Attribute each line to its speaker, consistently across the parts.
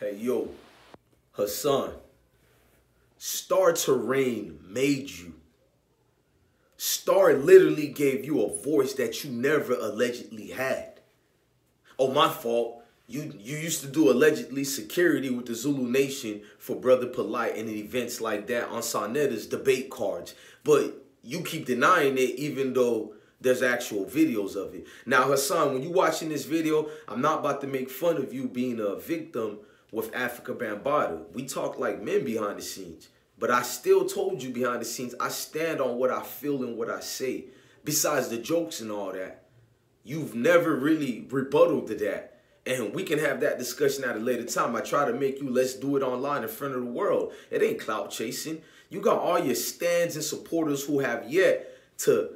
Speaker 1: Hey, yo, Hassan, Star Torain made you. Star literally gave you a voice that you never allegedly had. Oh, my fault. You you used to do allegedly security with the Zulu Nation for Brother Polite and events like that on Sonetta's debate cards. But you keep denying it even though there's actual videos of it. Now, Hassan, when you watching this video, I'm not about to make fun of you being a victim with Afrika Bambaataa. We talk like men behind the scenes. But I still told you behind the scenes, I stand on what I feel and what I say. Besides the jokes and all that. You've never really rebutted to that. And we can have that discussion at a later time. I try to make you, let's do it online in front of the world. It ain't clout chasing. You got all your stands and supporters who have yet to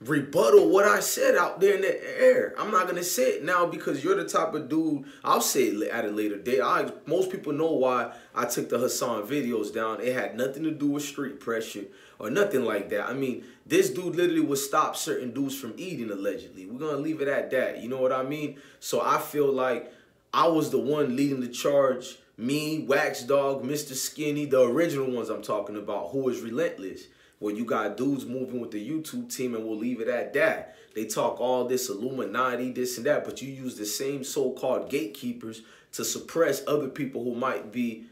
Speaker 1: rebuttal what I said out there in the air. I'm not gonna say it now because you're the type of dude. I'll say it at a later date. I most people know why I took the Hassan videos down. It had nothing to do with street pressure or nothing like that. I mean, this dude literally would stop certain dudes from eating allegedly. We're gonna leave it at that. You know what I mean? So I feel like I was the one leading the charge. Me, Wax Dog, Mr. Skinny, the original ones I'm talking about, who was relentless where you got dudes moving with the YouTube team and we'll leave it at that. They talk all this Illuminati, this and that, but you use the same so-called gatekeepers to suppress other people who might be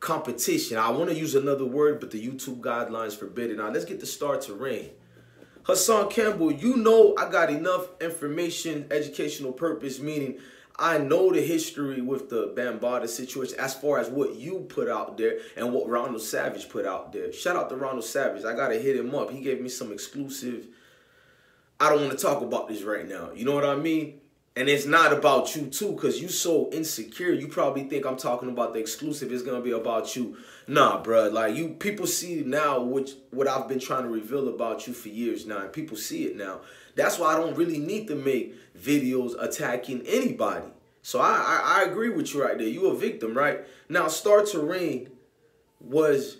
Speaker 1: competition. I want to use another word, but the YouTube guidelines forbid it. Now, let's get the Star Torain. Hassan Campbell, you know I got enough information, educational purpose, meaning I know the history with the Bambaataa situation as far as what you put out there and what Ronald Savage put out there. Shout out to Ronald Savage. I got to hit him up. He gave me some exclusive. I don't want to talk about this right now. You know what I mean? And it's not about you too, because you so insecure. You probably think I'm talking about the exclusive. It's gonna be about you. Nah, bro. Like you, people see now which what I've been trying to reveal about you for years now. And people see it now. That's why I don't really need to make videos attacking anybody. So I, I, I agree with you right there. You a victim, right? Now, Star Torain was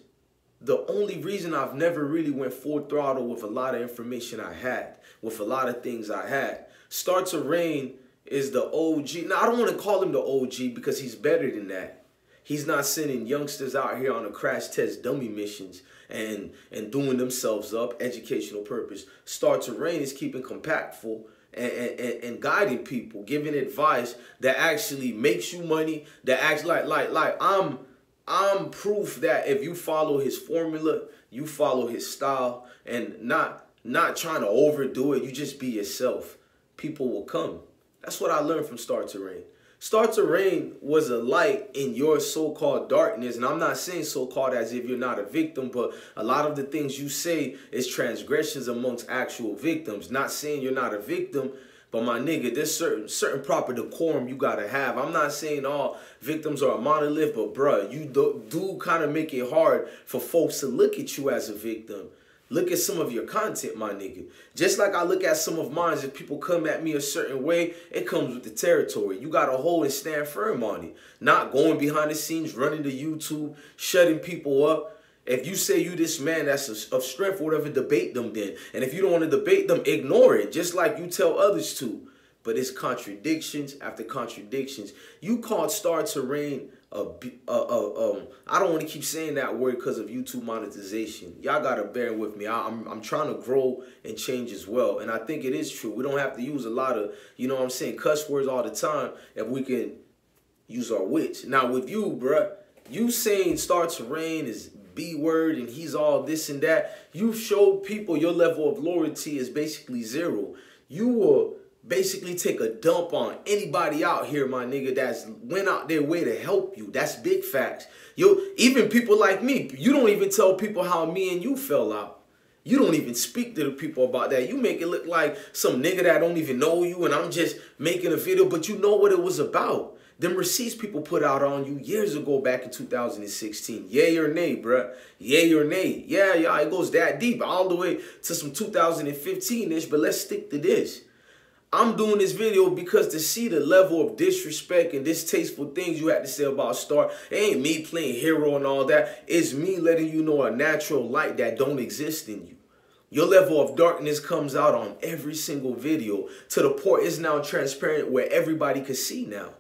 Speaker 1: the only reason I've never really went full throttle with a lot of information I had, with a lot of things I had. Start to Terrain is the OG. Now, I don't want to call him the OG because he's better than that. He's not sending youngsters out here on a crash test dummy missions and and doing themselves up, educational purpose. Star Torain is keeping compactful and, and, and, guiding people, giving advice that actually makes you money, that acts like like like I'm I'm proof that if you follow his formula, you follow his style and not not trying to overdo it, you just be yourself. People will come. That's what I learned from Star Torain. Star Rain was a light in your so-called darkness. And I'm not saying so-called as if you're not a victim, but a lot of the things you say is transgressions amongst actual victims. Not saying you're not a victim, but my nigga, there's certain certain proper decorum you gotta have. I'm not saying all victims are a monolith, but bruh, you do, do kind of make it hard for folks to look at you as a victim. Look at some of your content, my nigga. Just like I look at some of mine, if people come at me a certain way, it comes with the territory. You got to hold and stand firm on it. Not going behind the scenes, running to YouTube, shutting people up. If you say you this man that's of strength whatever, debate them then. And if you don't want to debate them, ignore it, just like you tell others to. But it's contradictions after contradictions. You called Star Torain a, a, a, um, I don't want to keep saying that word because of YouTube monetization. Y'all got to bear with me. I, I'm, I'm trying to grow and change as well. And I think it is true. We don't have to use a lot of, you know what I'm saying, cuss words all the time if we can use our wits. Now with you, bruh, you saying Star Torain is B word and he's all this and that. You showed people your level of loyalty is basically zero. You were basically take a dump on anybody out here, my nigga, that's went out their way to help you. That's big facts. Yo, even people like me, you don't even tell people how me and you fell out. You don't even speak to the people about that. You make it look like some nigga that don't even know you and I'm just making a video, but you know what it was about. Them receipts people put out on you years ago back in 2016. Yay or nay, bruh. Yay or nay. Yeah, yeah, it goes that deep all the way to some 2015-ish, but let's stick to this. I'm doing this video because to see the level of disrespect and distasteful things you had to say about Star, it ain't me playing hero and all that. It's me letting you know a natural light that don't exist in you. Your level of darkness comes out on every single video to the point it's now transparent where everybody can see now.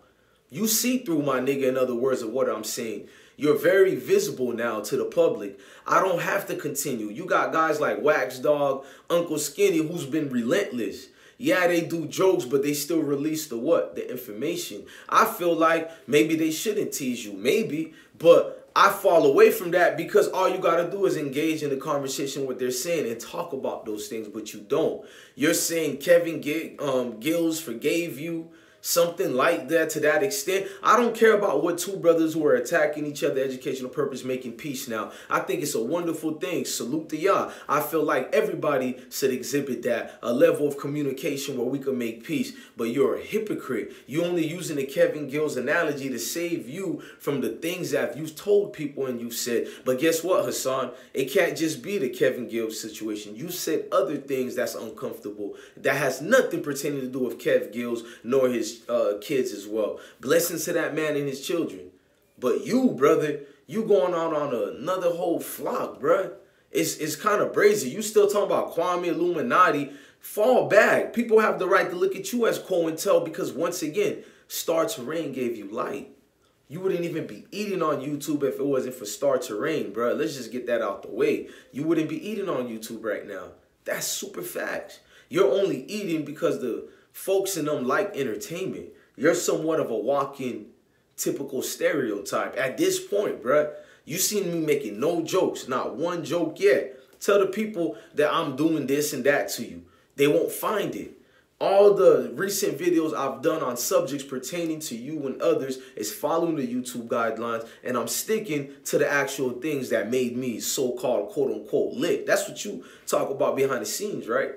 Speaker 1: You see through my nigga, in other words, of what I'm saying. You're very visible now to the public. I don't have to continue. You got guys like Wax Dog, Uncle Skinny, who's been relentless. Yeah, they do jokes, but they still release the what? The information. I feel like maybe they shouldn't tease you, maybe, but I fall away from that because all you got to do is engage in the conversation what they're saying and talk about those things, but you don't. You're saying Kevin G- um, Gills forgave you something like that to that extent. I don't care about what two brothers were attacking each other, educational purpose, making peace now. I think it's a wonderful thing. Salute to y'all. I feel like everybody should exhibit that, a level of communication where we can make peace. But you're a hypocrite. You're only using the Kevin Gills analogy to save you from the things that you've told people and you've said. But guess what, Hassan? It can't just be the Kevin Gill situation. You said other things that's uncomfortable that has nothing pertaining to do with Kev Gills nor his uh, kids as well. Blessings to that man and his children. But you, brother, you going on on another whole flock, bruh. It's, it's kind of brazy. You still talking about Kwame Illuminati. Fall back. People have the right to look at you as Tell because once again, Star Torain gave you light. You wouldn't even be eating on YouTube if it wasn't for Star Torain, bro. Let's just get that out the way. You wouldn't be eating on YouTube right now. That's super facts. You're only eating because the folks in them like entertainment. You're somewhat of a walking typical stereotype at this point, bruh. You seen me making no jokes, not one joke yet. Tell the people that I'm doing this and that to you. They won't find it. All the recent videos I've done on subjects pertaining to you and others is following the YouTube guidelines, and I'm sticking to the actual things that made me so-called quote-unquote lit. That's what you talk about behind the scenes, right?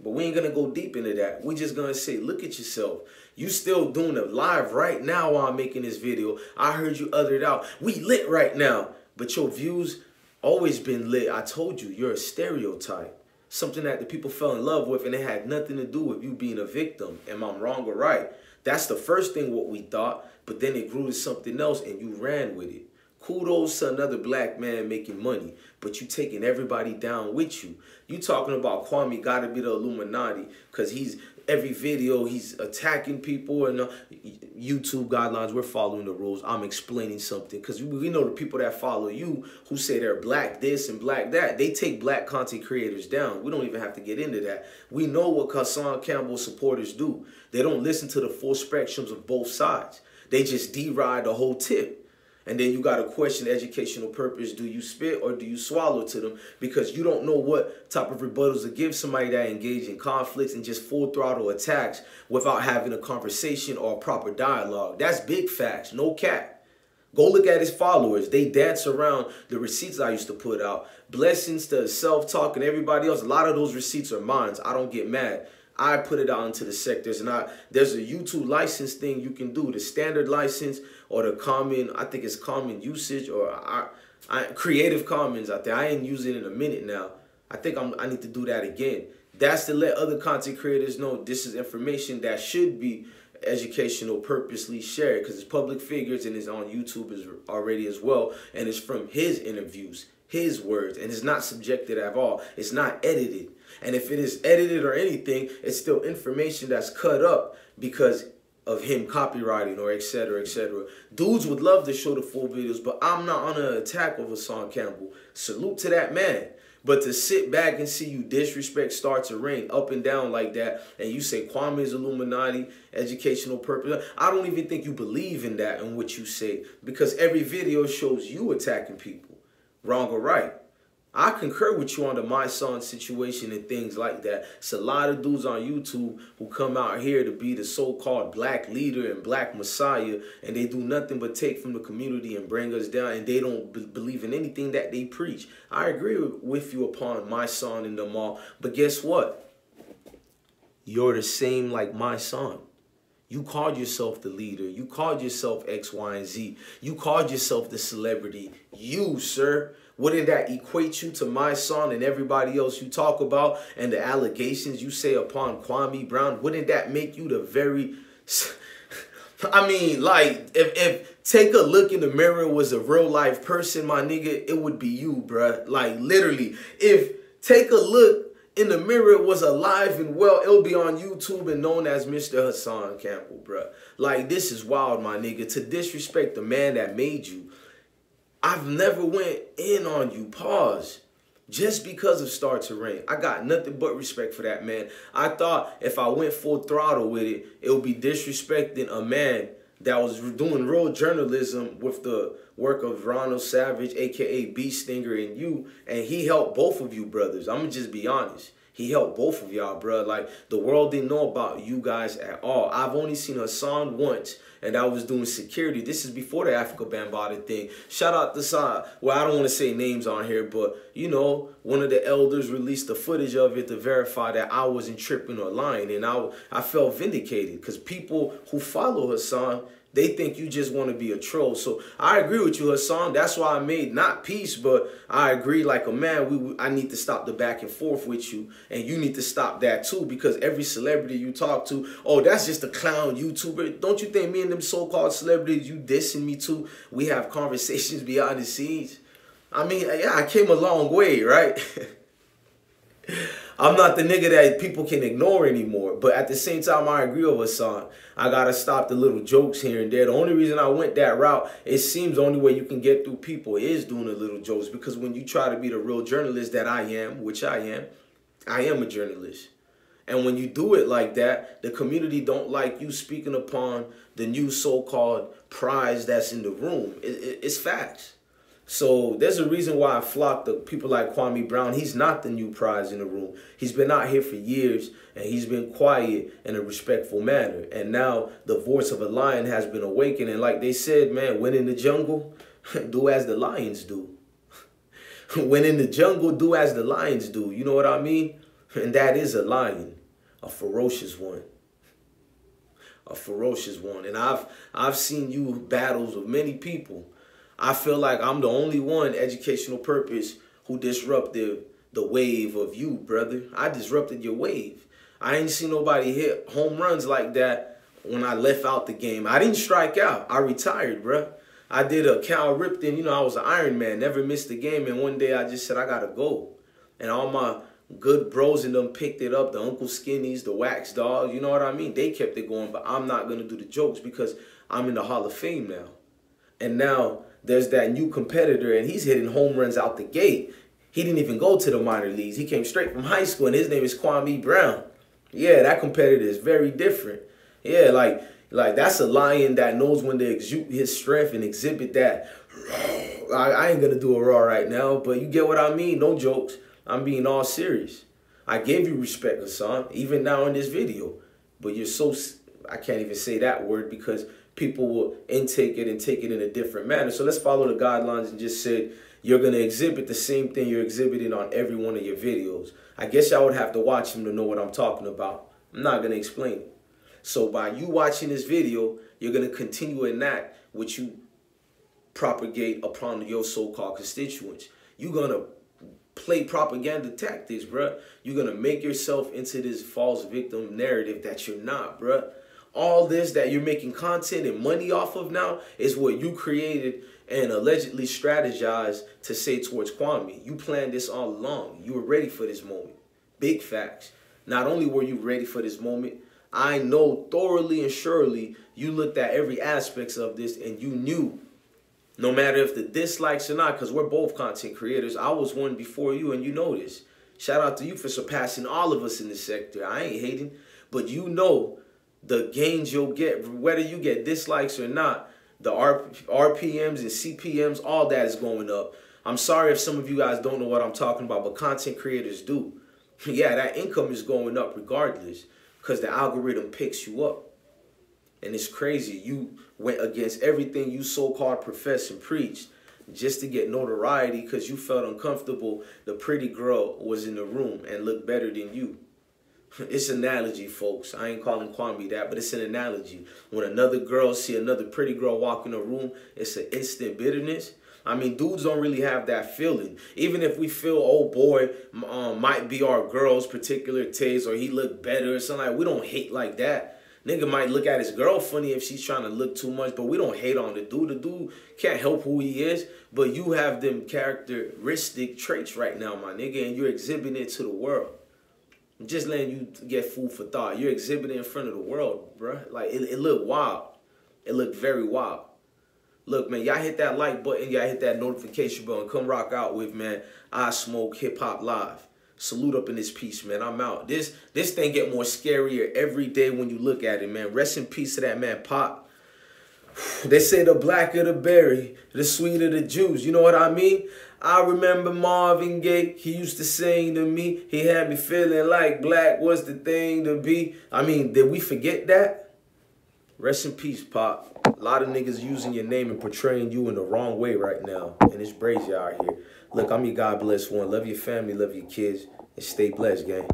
Speaker 1: But we ain't gonna go deep into that. We just gonna say, look at yourself. You still doing it live right now while I'm making this video. I heard you uttered out. We lit right now. But your views always been lit. I told you, you're a stereotype. Something that the people fell in love with and it had nothing to do with you being a victim. Am I wrong or right? That's the first thing what we thought, but then it grew to something else and you ran with it. Kudos to another black man making money, but you taking everybody down with you. You talking about Kwame gotta be the Illuminati because he's every video he's attacking people and uh, YouTube guidelines. We're following the rules. I'm explaining something because we know the people that follow you who say they're black this and black that. They take black content creators down. We don't even have to get into that. We know what Hassan Campbell supporters do. They don't listen to the full spectrums of both sides. They just deride the whole tip. And then you got to question educational purpose. Do you spit or do you swallow to them? Because you don't know what type of rebuttals to give somebody that engage in conflicts and just full throttle attacks without having a conversation or a proper dialogue. That's big facts, no cap. Go look at his followers. They dance around the receipts I used to put out. Blessings to self-talk and everybody else. A lot of those receipts are mine. I don't get mad. I put it out into the sectors and I there's a YouTube license thing you can do. The standard license or the common, I think it's common usage or I, I, Creative Commons out there. I ain't using it in a minute now. I think I'm, I need to do that again. That's to let other content creators know this is information that should be educational purposely shared because it's public figures and it's on YouTube as already as well. And it's from his interviews, his words, and it's not subjected at all. It's not edited. And if it is edited or anything, it's still information that's cut up because of him copywriting or etc etc dudes would love to show the full videos but i'm not on an attack of hassan campbell. Salute to that man. But to sit back and see you disrespect start to ring up and down like that, and you say Kwame is Illuminati, educational purpose, I don't even think you believe in that and what you say because every video shows you attacking people, wrong or right. I concur with you on the Mysonne situation and things like that. It's a lot of dudes on YouTube who come out here to be the so-called black leader and black messiah, and they do nothing but take from the community and bring us down, and they don't believe in anything that they preach. I agree with you upon Mysonne and them all, but guess what? You're the same like Mysonne. You called yourself the leader. You called yourself X, Y, and Z. You called yourself the celebrity. You, sir. Wouldn't that equate you to Mysonne and everybody else you talk about and the allegations you say upon Kwame Brown? Wouldn't that make you the very... I mean, like, if, if take a look in the mirror was a real life person, my nigga, it would be you, bruh. Like, literally. If take a look in the mirror was alive and well. It'll be on YouTube and known as Mr. Hassan Campbell, bruh. Like, this is wild, my nigga. To disrespect the man that made you. I've never went in on you. Pause. Just because of Star to. I got nothing but respect for that man. I thought if I went full throttle with it, it would be disrespecting a man that was doing real journalism with the work of Ronald Savage, aka B Stinger, and you, and he helped both of you brothers. I'm gonna just be honest. He helped both of y'all, bro. Like the world didn't know about you guys at all. I've only seen Hassan once, and I was doing security. This is before the Afrika Bambaataa thing. Shout out to Hassan. Well, I don't want to say names on here, but you know, one of the elders released the footage of it to verify that I wasn't tripping or lying, and I I felt vindicated because people who follow Hassan they think you just want to be a troll. So I agree with you, Hassan. That's why I made not peace, but I agree like a man. We I need to stop the back and forth with you, and you need to stop that too because every celebrity you talk to, oh, that's just a clown YouTuber. Don't you think me and them so-called celebrities you dissing me too? We have conversations behind the scenes. I mean, yeah, I came a long way, right? I'm not the nigga that people can ignore anymore. But at the same time, I agree with Hassan. I gotta stop the little jokes here and there. The only reason I went that route, it seems the only way you can get through people is doing the little jokes. Because when you try to be the real journalist that I am, which I am, I am a journalist. And when you do it like that, the community don't like you speaking upon the new so-called prize that's in the room. It, it, it's facts. So there's a reason why I flock to people like Kwame Brown. He's not the new prize in the room. He's been out here for years and he's been quiet in a respectful manner. And now the voice of a lion has been awakened. And like they said, man, when in the jungle, do as the lions do. when in the jungle, do as the lions do. You know what I mean? And that is a lion, a ferocious one. A ferocious one. And I've I've seen you battles with many people I feel like I'm the only one educational purpose who disrupted the wave of you, brother. I disrupted your wave. I ain't seen nobody hit home runs like that when I left out the game. I didn't strike out. I retired, bro. I did a Cal Ripken. You know, I was an Iron Man, never missed a game. And one day I just said, I got to go. And all my good bros and them picked it up. The Uncle Skinnies, the Wax Dogs, you know what I mean? They kept it going. But I'm not to do the jokes because I'm in the Hall of Fame now. And now there's that new competitor, and he's hitting home runs out the gate. He didn't even go to the minor leagues. He came straight from high school, and his name is Kwame Brown. Yeah, that competitor is very different. Yeah, like like that's a lion that knows when to exude his strength and exhibit that. I, I ain't gonna do a raw right now, but you get what I mean. No jokes. I'm being all serious. I gave you respect, Hassan, even now in this video. But you're so I can't even say that word because people will intake it and take it in a different manner. So let's follow the guidelines and just say you're going to exhibit the same thing you're exhibiting on every one of your videos. I guess y'all would have to watch them to know what I'm talking about. I'm not going to explain. So by you watching this video, you're going to continue in that which you propagate upon your so-called constituents. You're going to play propaganda tactics, bruh. You're going to make yourself into this false victim narrative that you're not, bruh all this that you're making content and money off of now is what you created and allegedly strategized to say towards Kwame. You planned this all along. You were ready for this moment. Big facts. Not only were you ready for this moment, I know thoroughly and surely you looked at every aspects of this and you knew no matter if the dislikes or not, because we're both content creators. I was one before you and you know this. Shout out to you for surpassing all of us in this sector. I ain't hating, but you know the gains you'll get, whether you get dislikes or not, the RPMs and CPMs, all that is going up. I'm sorry if some of you guys don't know what I'm talking about, but content creators do. yeah, that income is going up regardless because the algorithm picks you up. And it's crazy. You went against everything you so-called profess and preach just to get notoriety because you felt uncomfortable. The pretty girl was in the room and looked better than you. It's analogy, folks. I ain't calling Kwame that, but it's an analogy. When another girl see another pretty girl walk in a room, it's an instant bitterness. I mean, dudes don't really have that feeling. Even if we feel, oh boy, um, might be our girl's particular taste or he look better or something like, we don't hate like that. Nigga might look at his girl funny if she's trying to look too much, but we don't hate on the dude. The dude can't help who he is, but you have them characteristic traits right now, my nigga, and you're exhibiting it to the world. Just letting you get food for thought. You're exhibiting in front of the world, bruh. Like it, it looked wild. It looked very wild. Look, man, y'all hit that like button, y'all hit that notification button. Come rock out with, man. I smoke hip hop live. Salute up in this piece, man. I'm out. This this thing get more scarier every day when you look at it, man. Rest in peace to that man, Pop. They say the blacker the berry, the sweeter the juice. You know what I mean? I remember Marvin Gaye. He used to sing to me. He had me feeling like black was the thing to be. I mean, did we forget that? Rest in peace, Pop. A lot of niggas using your name and portraying you in the wrong way right now. And it's crazy out here. Look, I'm your God bless one. Love your family, love your kids, and stay blessed, gang.